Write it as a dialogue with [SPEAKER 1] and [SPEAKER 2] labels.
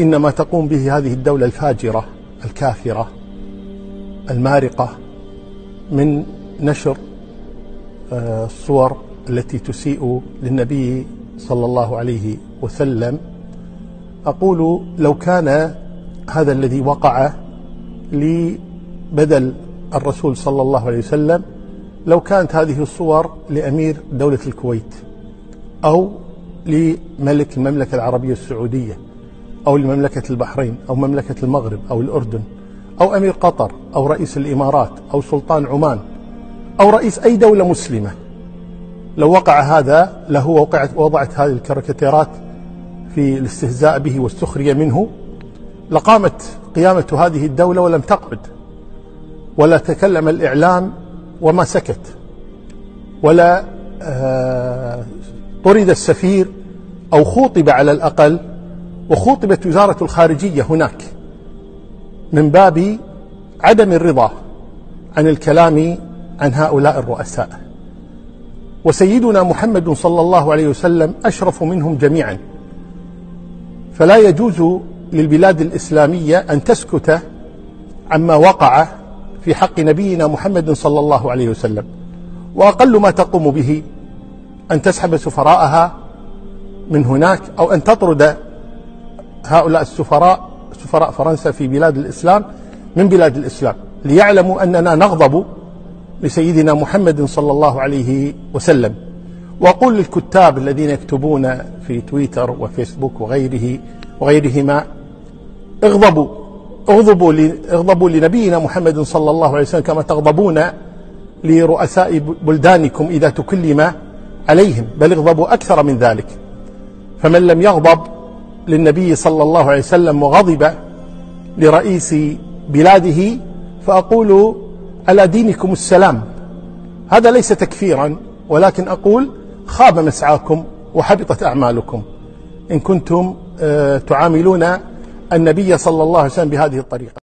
[SPEAKER 1] إن ما تقوم به هذه الدولة الفاجرة الكافرة المارقة من نشر آه، الصور التي تسيء للنبي صلى الله عليه وسلم. أقول لو كان هذا الذي وقع لبدل الرسول صلى الله عليه وسلم لو كانت هذه الصور لأمير دولة الكويت أو لملك المملكة العربية السعودية. أو لمملكة البحرين أو مملكة المغرب أو الأردن أو أمير قطر أو رئيس الإمارات أو سلطان عمان أو رئيس أي دولة مسلمة. لو وقع هذا له وقعت وضعت هذه الكاريكاتيرات في الاستهزاء به والسخرية منه. لقامت قيامة هذه الدولة ولم تقعد ولا تكلم الإعلام وما سكت ولا آه، طرد السفير أو خوطب على الأقل وخوطبت وزارة الخارجية هناك من باب عدم الرضا عن الكلام عن هؤلاء الرؤساء. وسيدنا محمد صلى الله عليه وسلم أشرف منهم جميعا. فلا يجوز للبلاد الإسلامية أن تسكت عما وقع في حق نبينا محمد صلى الله عليه وسلم. وأقل ما تقوم به أن تسحب سفراءها من هناك أو أن تطرد هؤلاء السفراء سفراء فرنسا في بلاد الإسلام من بلاد الإسلام ليعلموا أننا نغضب لسيدنا محمد صلى الله عليه وسلم. وأقول للكتاب الذين يكتبون في تويتر وفيسبوك وغيره وغيرهما اغضبوا اغضبوا اغضبوا لنبينا محمد صلى الله عليه وسلم كما تغضبون لرؤساء بلدانكم إذا تكلم عليهم بل اغضبوا أكثر من ذلك. فمن لم يغضب للنبي صلى الله عليه وسلم وغضب لرئيس بلاده فأقول على دينكم السلام؟ هذا ليس تكفيرا ولكن أقول خاب مسعاكم وحبطت أعمالكم. إن كنتم آه، تعاملون النبي صلى الله عليه وسلم بهذه الطريقة.